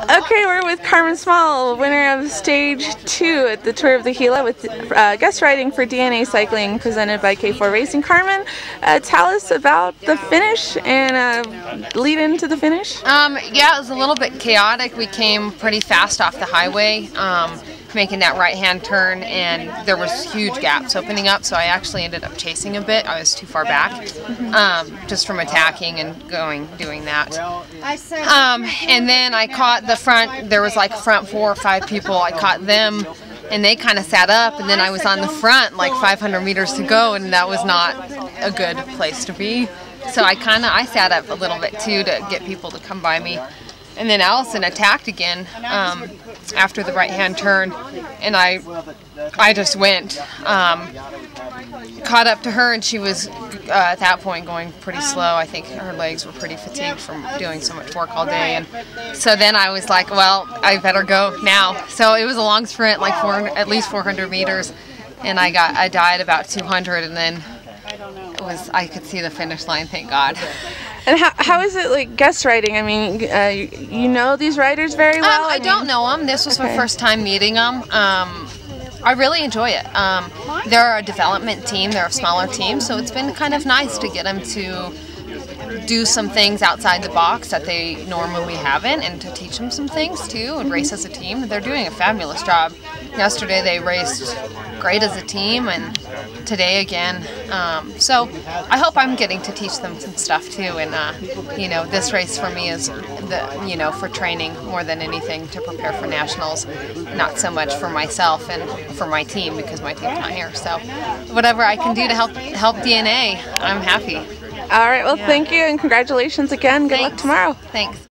Okay, we're with Carmen Small, winner of stage two at the Tour of the Gila with uh, guest riding for DNA Cycling presented by K4 Racing. Carmen, uh, tell us about the finish and uh, lead into the finish. Um, yeah, it was a little bit chaotic. We came pretty fast off the highway. Um, making that right hand turn and there was huge gaps opening up so I actually ended up chasing a bit. I was too far back um, just from attacking and going doing that. Um, and then I caught the front there was like front four or five people. I caught them and they kind of sat up and then I was on the front like 500 meters to go and that was not a good place to be. So I kind of I sat up a little bit too to get people to come by me and then Allison attacked again um, after the right hand turn, and I, I just went, um, caught up to her, and she was uh, at that point going pretty slow. I think her legs were pretty fatigued from doing so much work all day, and so then I was like, well, I better go now. So it was a long sprint, like four, at least 400 meters, and I got I died about 200, and then was I could see the finish line. Thank God. And how, how is it like guest riding? I mean, uh, you know these riders very well? Um, I, I mean, don't know them. This was okay. my first time meeting them. Um, I really enjoy it. Um, they're a development team, they're a smaller team, so it's been kind of nice to get them to do some things outside the box that they normally haven't and to teach them some things too and race as a team. They're doing a fabulous job. Yesterday they raced great as a team and today again. Um, so I hope I'm getting to teach them some stuff too and uh, you know this race for me is the you know for training more than anything to prepare for nationals not so much for myself and for my team because my team's not here. So whatever I can do to help help DNA, I'm happy. All right. Well, yeah. thank you and congratulations again. Good Thanks. luck tomorrow. Thanks.